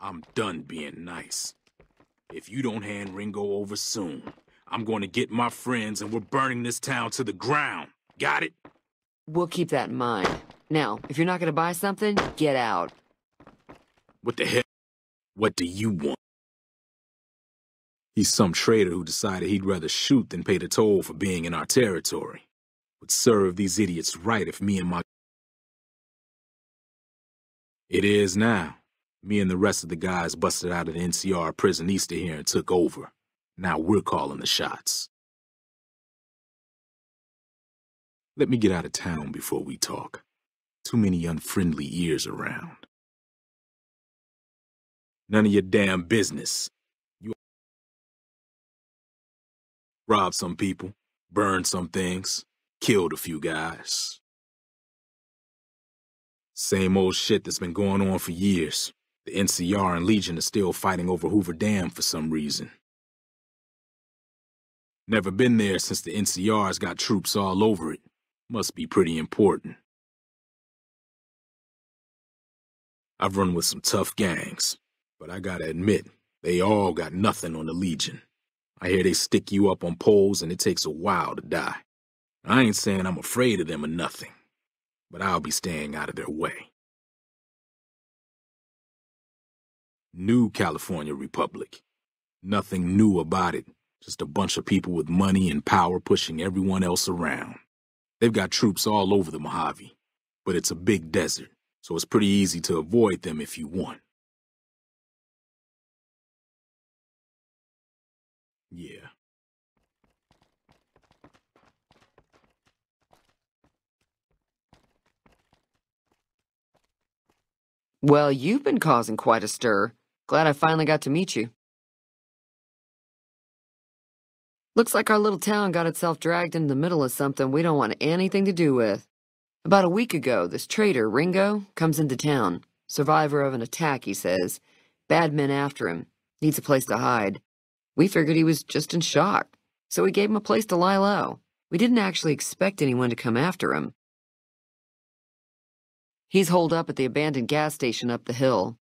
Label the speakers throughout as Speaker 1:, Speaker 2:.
Speaker 1: I'm done being nice. If you don't hand Ringo over soon, I'm going to get my friends and we're burning this town to the ground. Got it?
Speaker 2: We'll keep that in mind. Now, if you're not gonna buy something, get out.
Speaker 1: What the hell? What do you want? He's some traitor who decided he'd rather shoot than pay the toll for being in our territory. Would serve these idiots right if me and my... It is now. Me and the rest of the guys busted out of the NCR prison east of here and took over. Now we're calling the shots. Let me get out of town before we talk. Too many unfriendly ears around. None of your damn business. You robbed some people, burned some things, killed a few guys. Same old shit that's been going on for years. The NCR and Legion are still fighting over Hoover Dam for some reason. Never been there since the NCR's got troops all over it. Must be pretty important. I've run with some tough gangs, but I gotta admit, they all got nothing on the Legion. I hear they stick you up on poles and it takes a while to die. I ain't saying I'm afraid of them or nothing, but I'll be staying out of their way. New California Republic. Nothing new about it, just a bunch of people with money and power pushing everyone else around. They've got troops all over the Mojave, but it's a big desert, so it's pretty easy to avoid them if you want. Yeah.
Speaker 2: Well, you've been causing quite a stir. Glad I finally got to meet you. Looks like our little town got itself dragged into the middle of something we don't want anything to do with. About a week ago, this traitor, Ringo, comes into town. Survivor of an attack, he says. Bad men after him. Needs a place to hide. We figured he was just in shock, so we gave him a place to lie low. We didn't actually expect anyone to come after him. He's holed up at the abandoned gas station up the hill.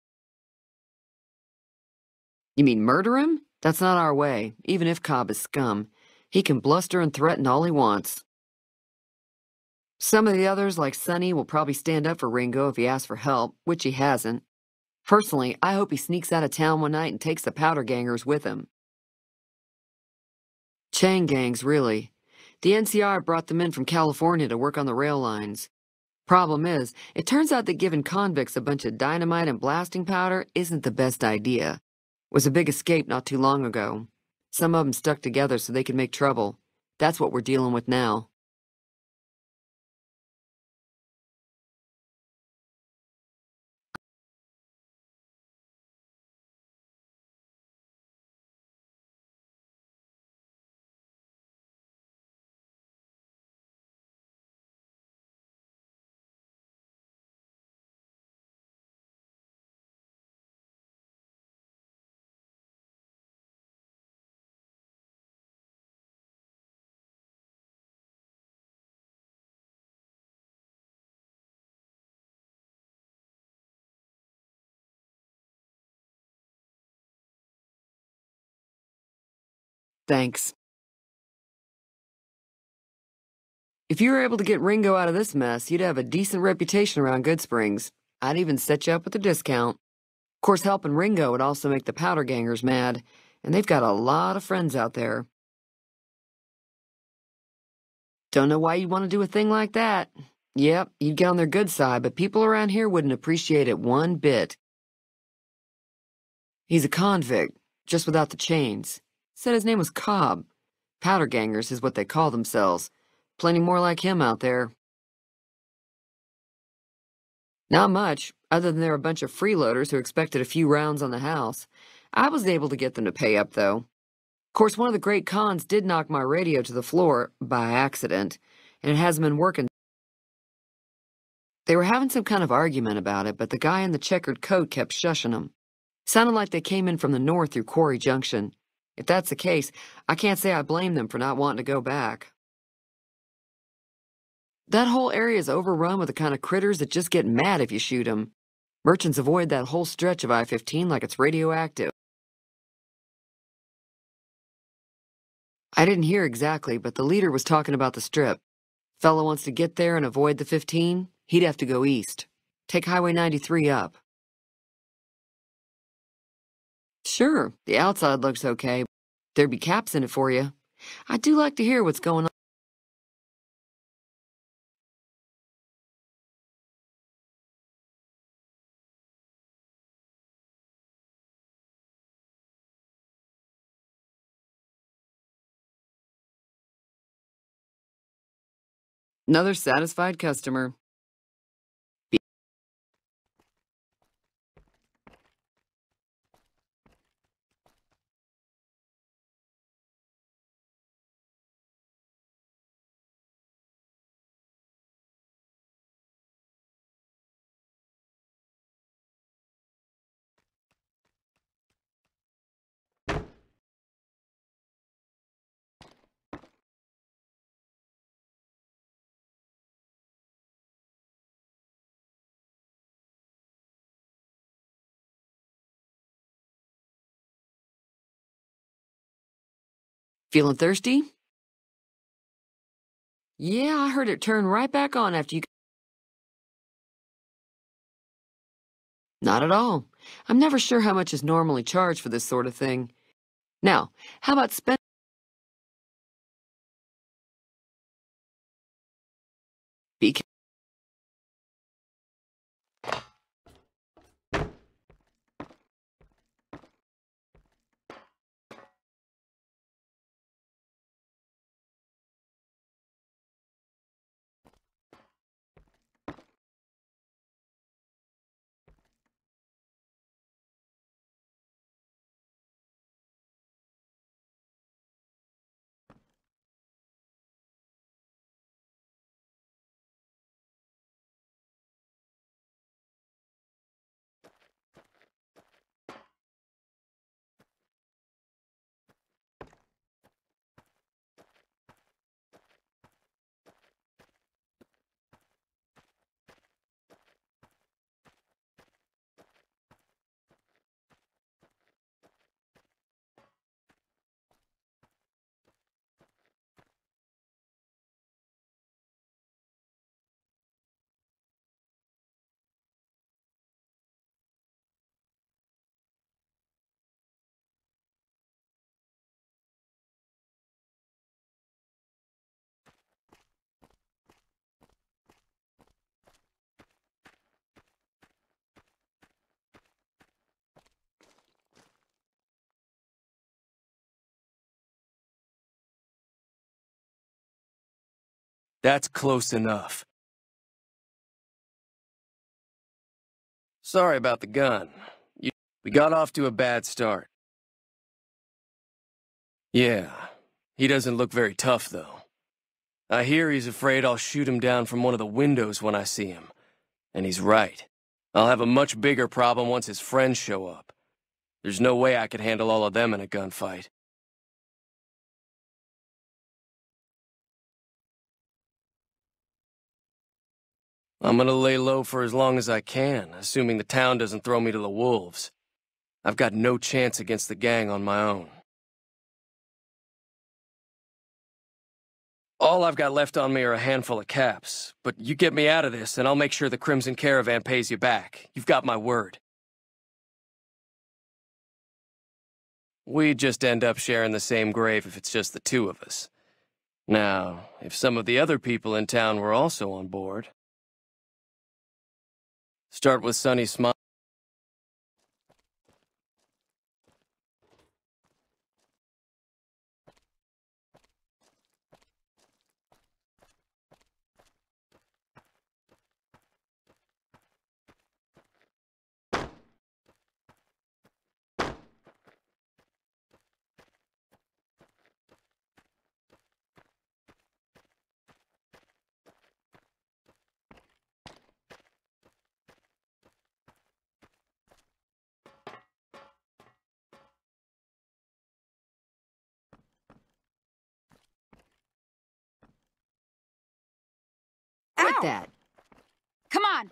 Speaker 2: You mean murder him? That's not our way, even if Cobb is scum. He can bluster and threaten all he wants. Some of the others, like Sunny, will probably stand up for Ringo if he asks for help, which he hasn't. Personally, I hope he sneaks out of town one night and takes the powder gangers with him. Chain gangs, really. The NCR brought them in from California to work on the rail lines. Problem is, it turns out that giving convicts a bunch of dynamite and blasting powder isn't the best idea was a big escape not too long ago. Some of them stuck together so they could make trouble. That's what we're dealing with now. Thanks. If you were able to get Ringo out of this mess, you'd have a decent reputation around Goodsprings. I'd even set you up with a discount. Of course, helping Ringo would also make the powder gangers mad, and they've got a lot of friends out there. Don't know why you'd want to do a thing like that. Yep, you'd get on their good side, but people around here wouldn't appreciate it one bit. He's a convict, just without the chains. Said his name was Cobb. Powder gangers is what they call themselves. Plenty more like him out there. Not much, other than they're a bunch of freeloaders who expected a few rounds on the house. I was able to get them to pay up, though. Of course, one of the Great Khans did knock my radio to the floor, by accident, and it hasn't been working. They were having some kind of argument about it, but the guy in the checkered coat kept shushing them. Sounded like they came in from the north through Quarry Junction. If that's the case, I can't say I blame them for not wanting to go back. That whole area is overrun with the kind of critters that just get mad if you shoot them. Merchants avoid that whole stretch of I 15 like it's radioactive. I didn't hear exactly, but the leader was talking about the strip. Fellow wants to get there and avoid the 15, he'd have to go east. Take Highway 93 up. Sure, the outside looks okay. There'd be caps in it for you. I do like to hear what's going on. Another satisfied customer. Feeling thirsty? Yeah, I heard it turn right back on after you. Not at all. I'm never sure how much is normally charged for this sort of thing. Now, how about spend? Be
Speaker 3: That's close enough. Sorry about the gun. You, we got off to a bad start. Yeah, he doesn't look very tough, though. I hear he's afraid I'll shoot him down from one of the windows when I see him. And he's right. I'll have a much bigger problem once his friends show up. There's no way I could handle all of them in a gunfight. I'm gonna lay low for as long as I can, assuming the town doesn't throw me to the wolves. I've got no chance against the gang on my own. All I've got left on me are a handful of caps, but you get me out of this and I'll make sure the Crimson Caravan pays you back. You've got my word. We'd just end up sharing the same grave if it's just the two of us. Now, if some of the other people in town were also on board, Start with Sunny Smile.
Speaker 4: that.
Speaker 5: Come on.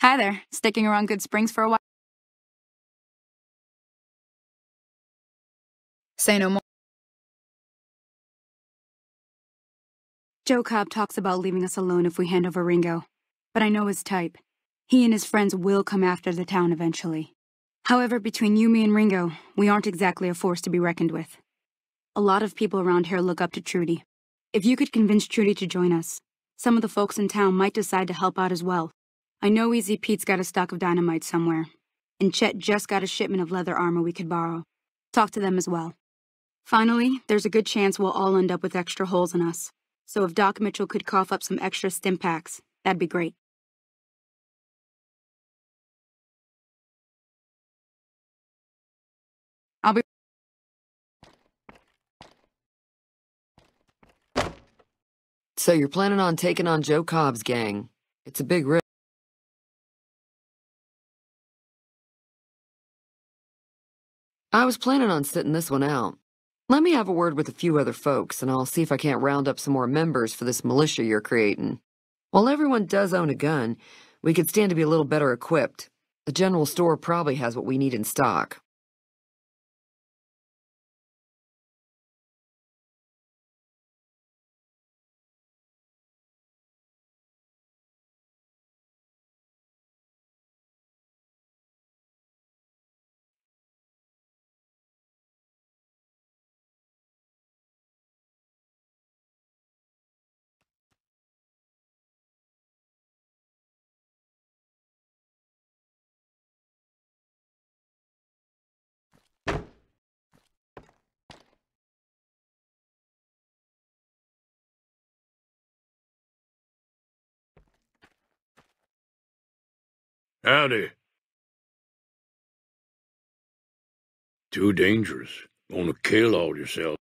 Speaker 4: Hi there. Sticking around Goodsprings for a while? Say no more.
Speaker 5: Joe Cobb talks about leaving us alone if we hand over Ringo, but I know his type. He and his friends will come after the town eventually. However, between you, me, and Ringo, we aren't exactly a force to be reckoned with. A lot of people around here look up to Trudy. If you could convince Trudy to join us, some of the folks in town might decide to help out as well. I know Easy Pete's got a stock of dynamite somewhere, and Chet just got a shipment of leather armor we could borrow. Talk to them as well. Finally, there's a good chance we'll all end up with extra holes in us. So if Doc Mitchell could cough up some extra Stimpaks, that'd be great.
Speaker 4: I'll be.
Speaker 2: So you're planning on taking on Joe Cobb's gang. It's a big risk. I was planning on sitting this one out. Let me have a word with a few other folks, and I'll see if I can't round up some more members for this militia you're creating. While everyone does own a gun, we could stand to be a little better equipped. The general store probably has what we need in stock.
Speaker 6: Howdy. Too dangerous. Gonna kill all yourself.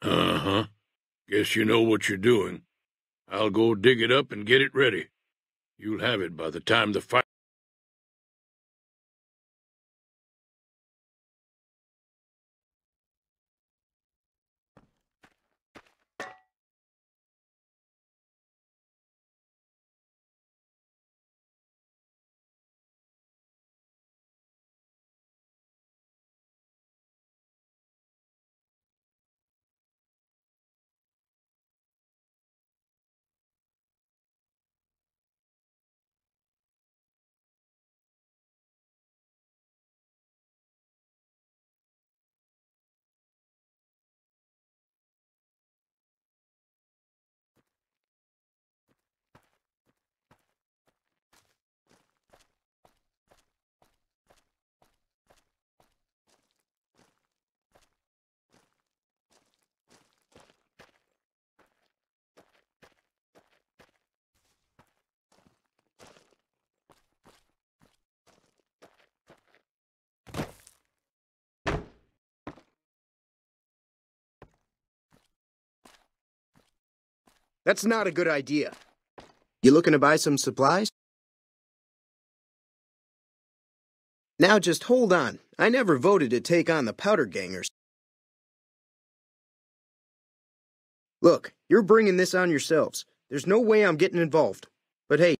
Speaker 6: Uh-huh. Guess you know what you're doing. I'll go dig it up and get it ready. You'll have it by the time the fight...
Speaker 7: That's not a good idea. You looking to buy some supplies? Now just hold on. I never voted to take on the powder gangers. Look, you're bringing this on yourselves. There's no way I'm getting involved. But hey,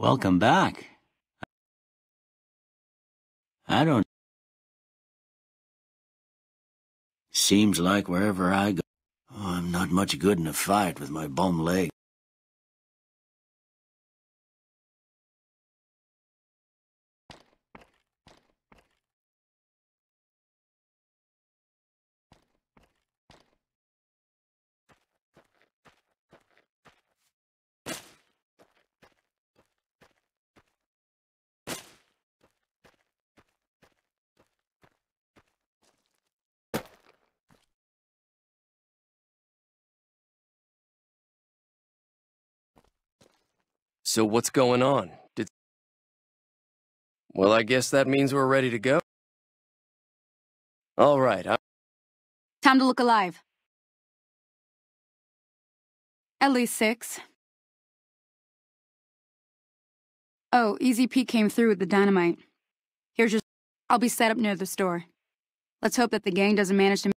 Speaker 8: Welcome back. I don't... Seems like wherever I go, oh, I'm not much good in a fight with my bum leg.
Speaker 3: So what's going on? Did... Well, I guess that means we're ready to go. All right, I...
Speaker 5: Time to look alive. At least six. Oh, Easy Pete came through with the dynamite. Here's your... I'll be set up near the store. Let's hope that the gang doesn't manage to...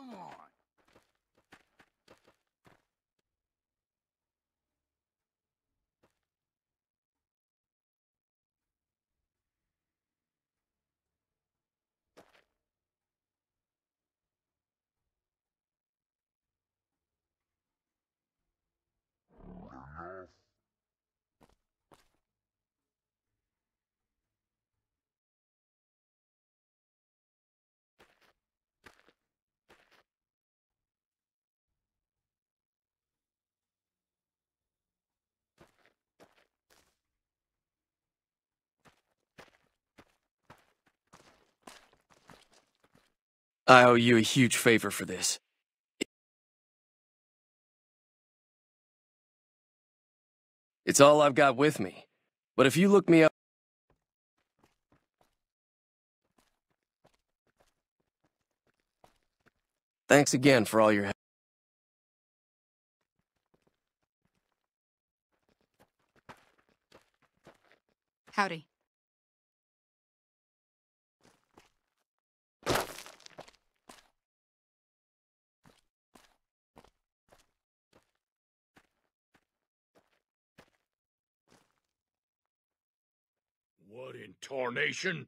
Speaker 1: Come on.
Speaker 3: I owe you a huge favor for this. It's all I've got with me. But if you look me up... Thanks again for all your help.
Speaker 5: Howdy.
Speaker 6: What in tarnation?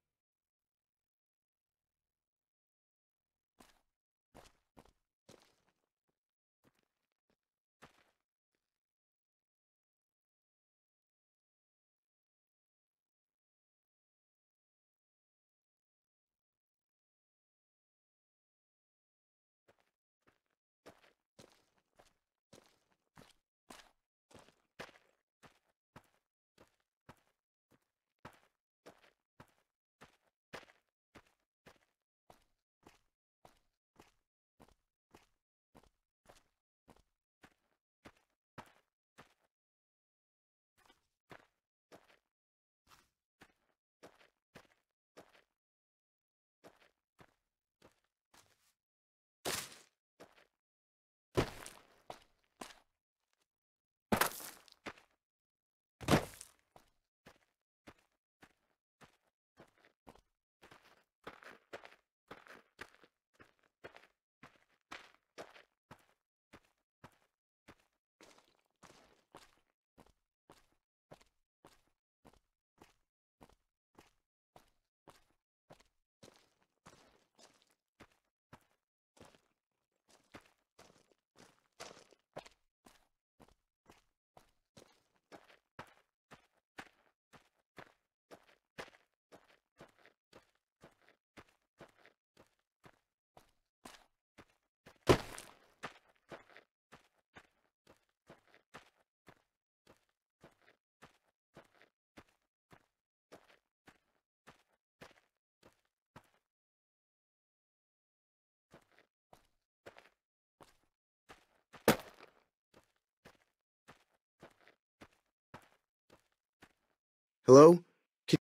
Speaker 7: Hello? Can...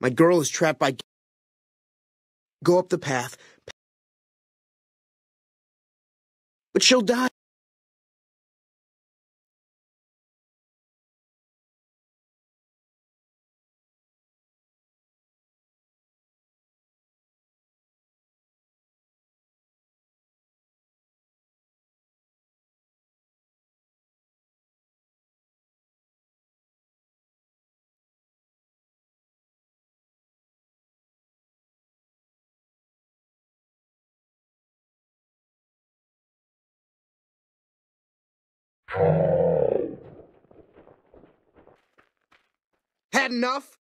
Speaker 7: My girl is trapped by. Go up the path. But she'll die. Had enough?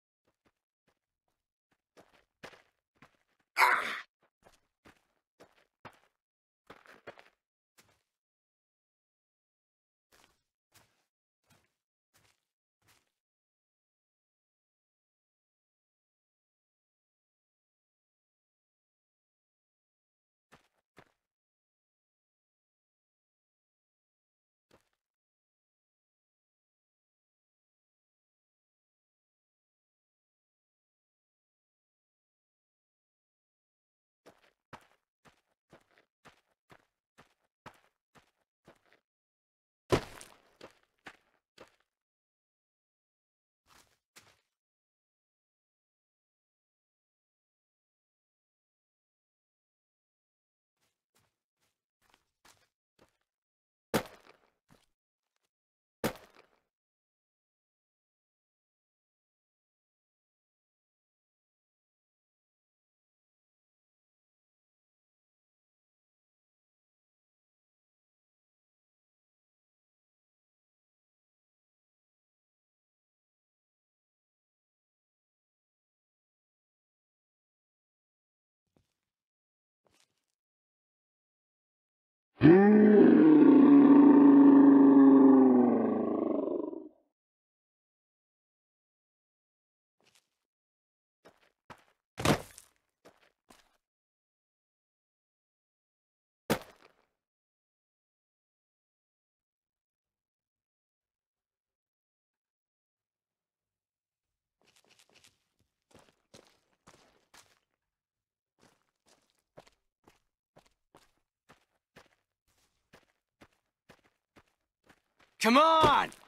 Speaker 7: Ah!
Speaker 3: Come on!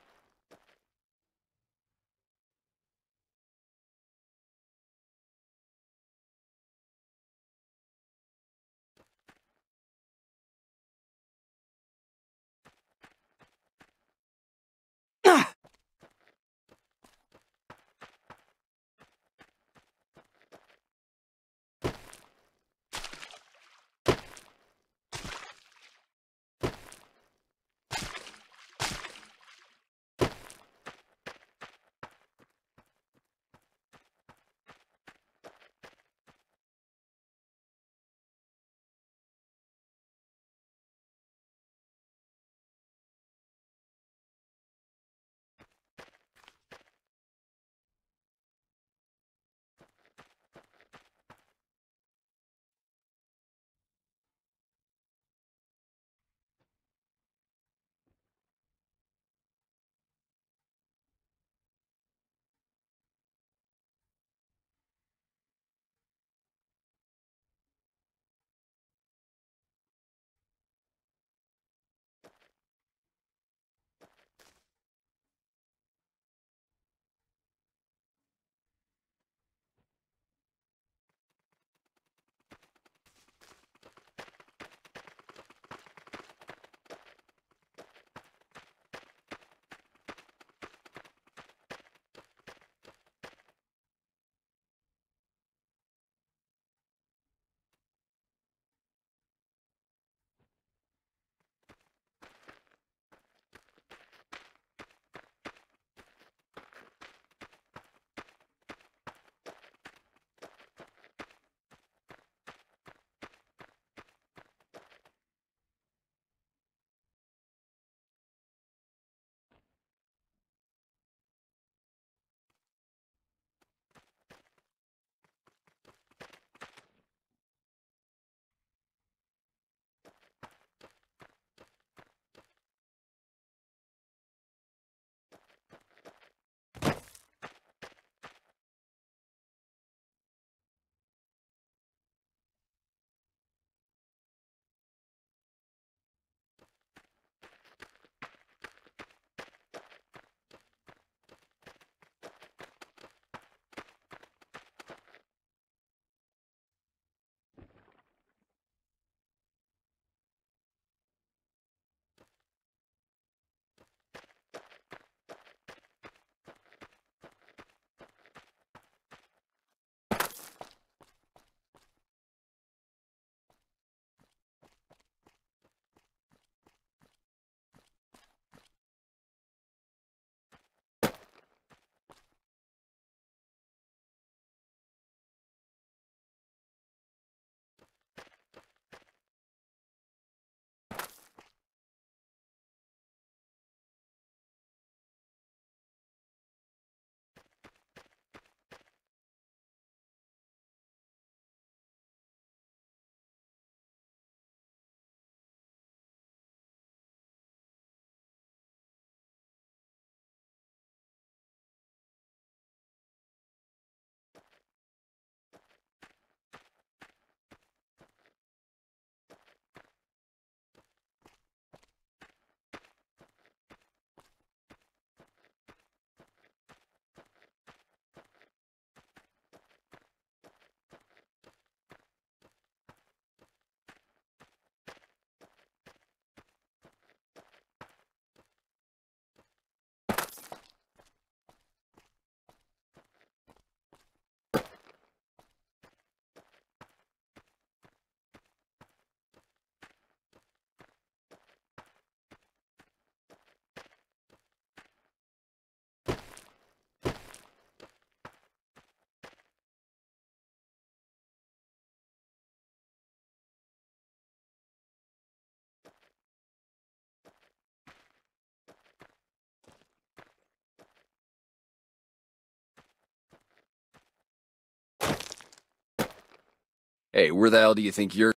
Speaker 9: Hey, where the hell do you think you're?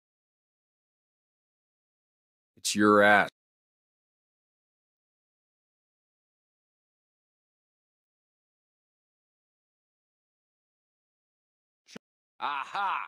Speaker 9: It's your ass. Aha!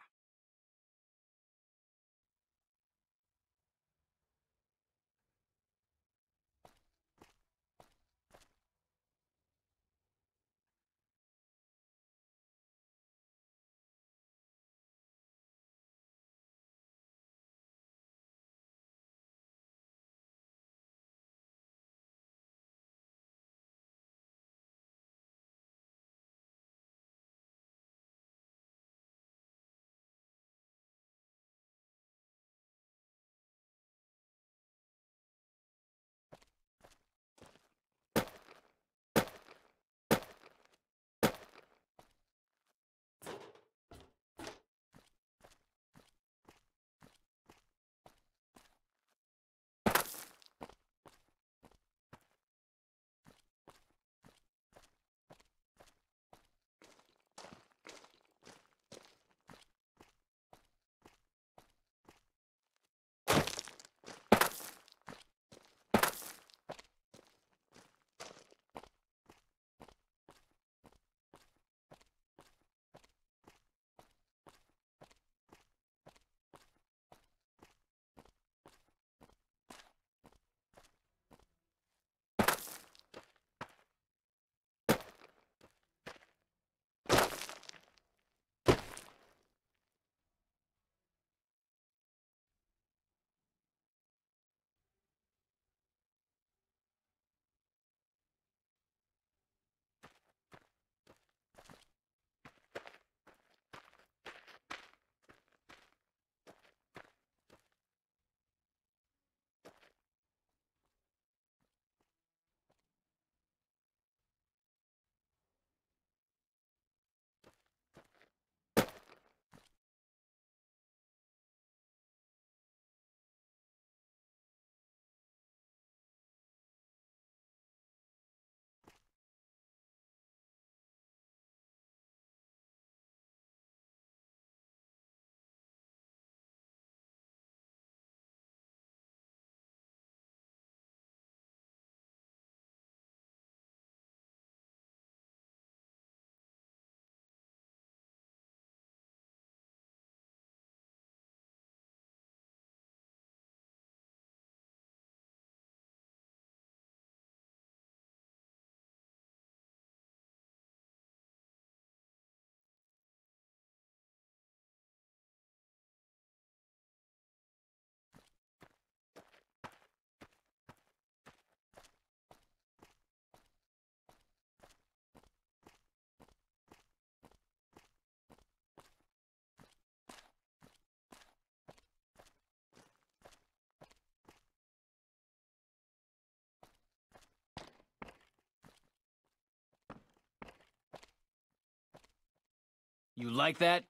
Speaker 10: You like that?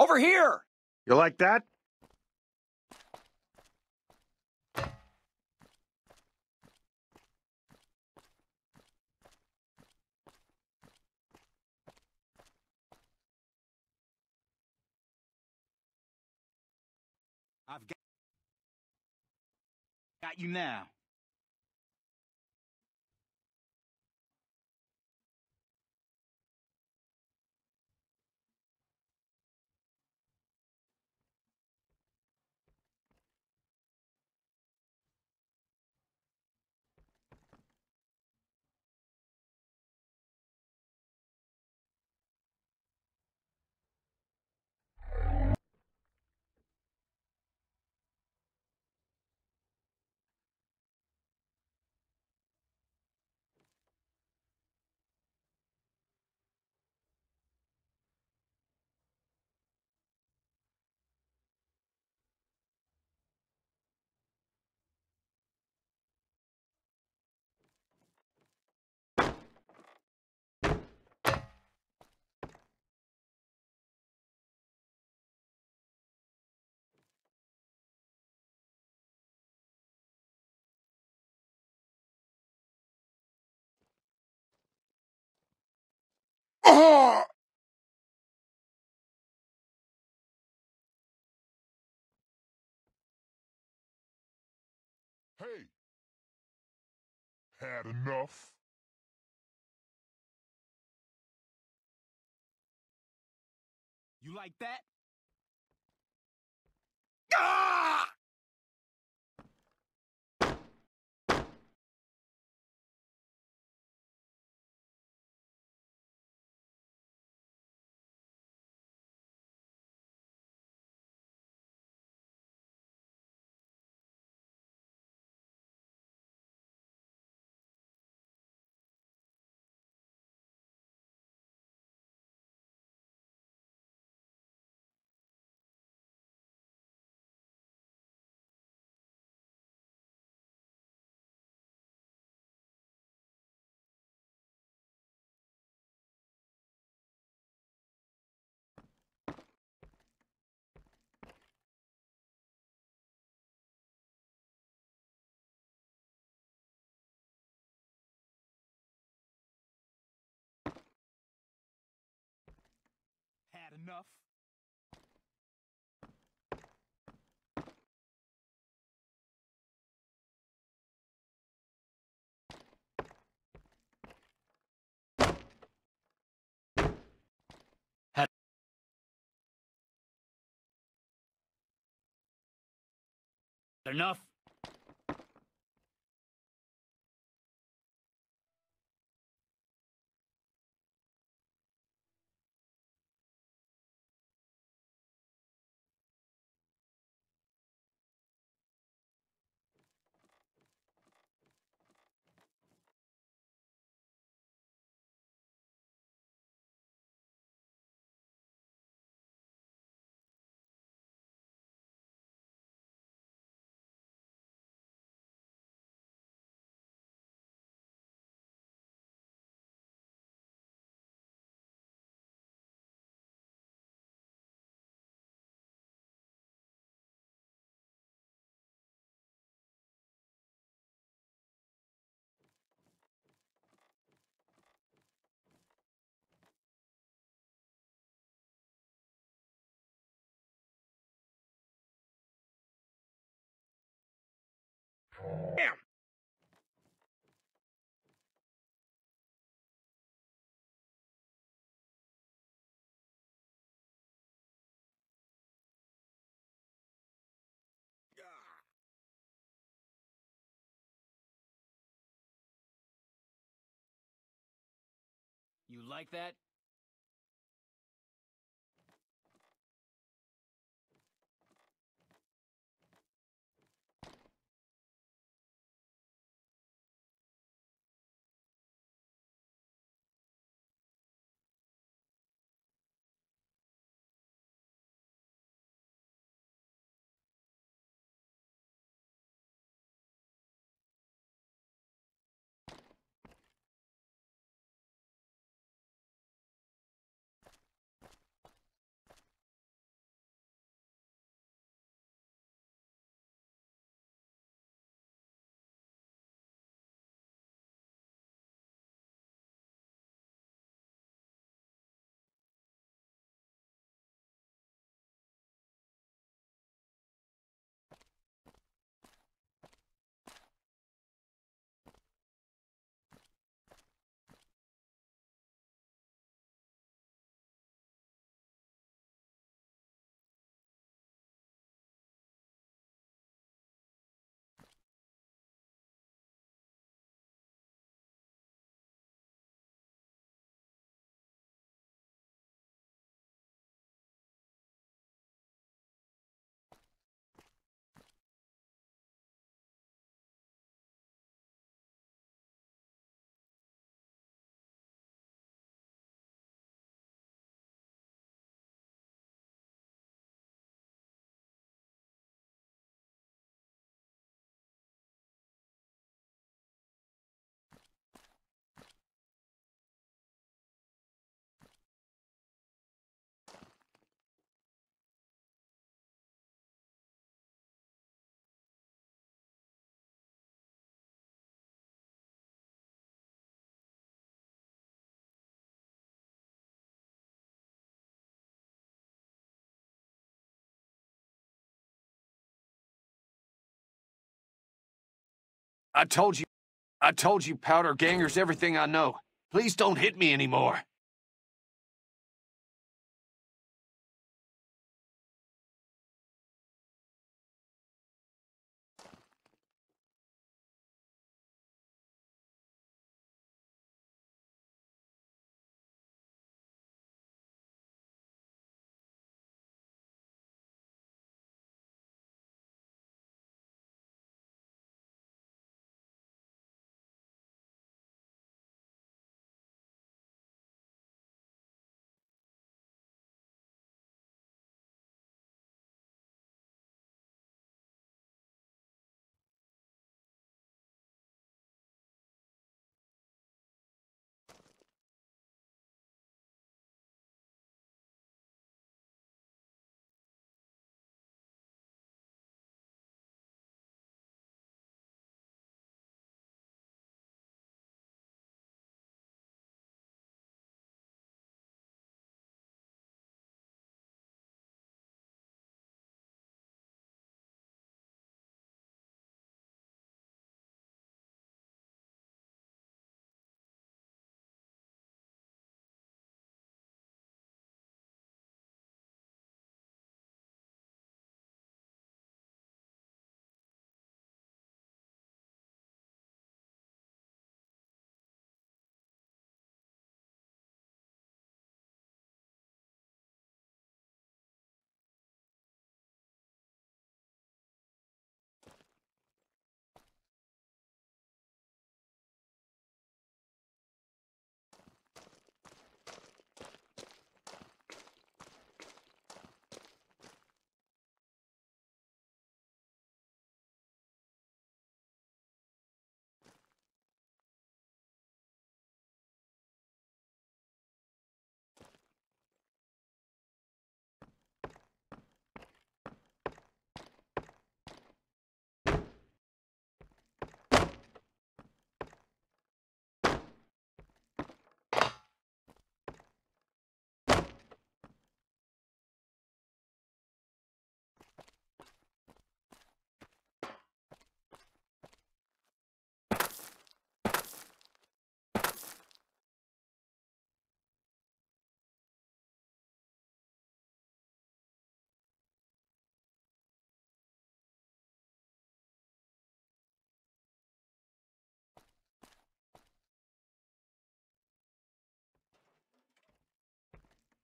Speaker 9: Over here!
Speaker 7: You like that?
Speaker 10: I've got, got you now.
Speaker 11: Hey! Had enough?
Speaker 10: You like that?
Speaker 12: Ah!
Speaker 10: Enough? Enough?
Speaker 7: Damn!
Speaker 10: You like that?
Speaker 12: I told you. I told you Powder Ganger's everything I know. Please don't hit me anymore.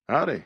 Speaker 11: Howdy.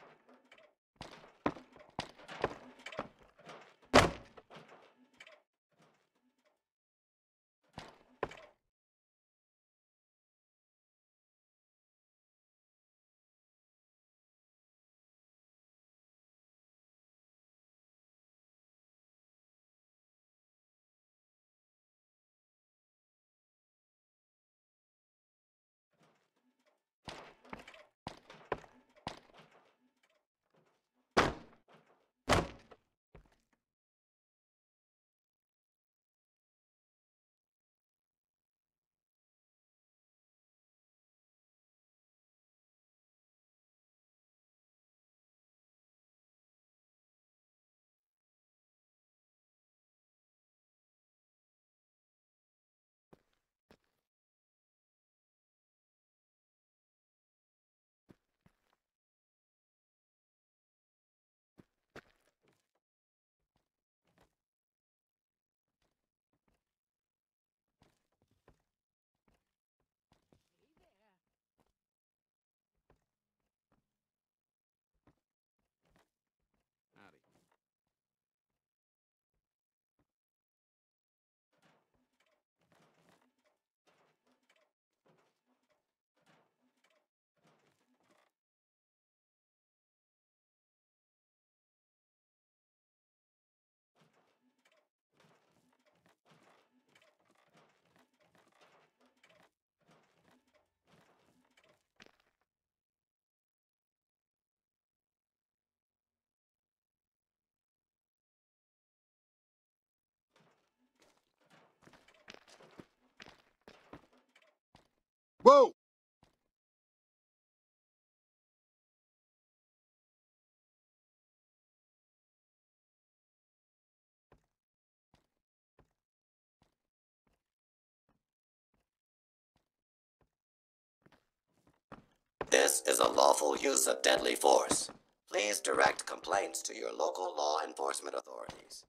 Speaker 11: This
Speaker 13: is a lawful use of deadly force. Please direct complaints to your local law enforcement authorities.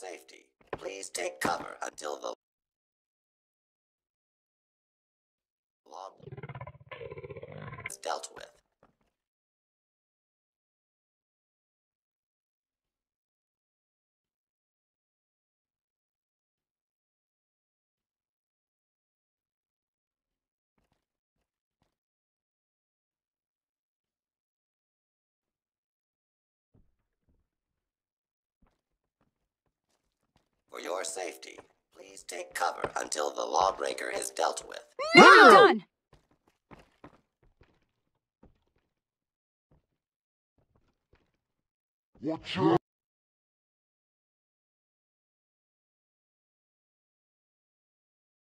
Speaker 13: Safety, please take cover until the law is dealt with. Your safety, please take cover until the lawbreaker is dealt with.
Speaker 5: Now done!
Speaker 11: Watch out!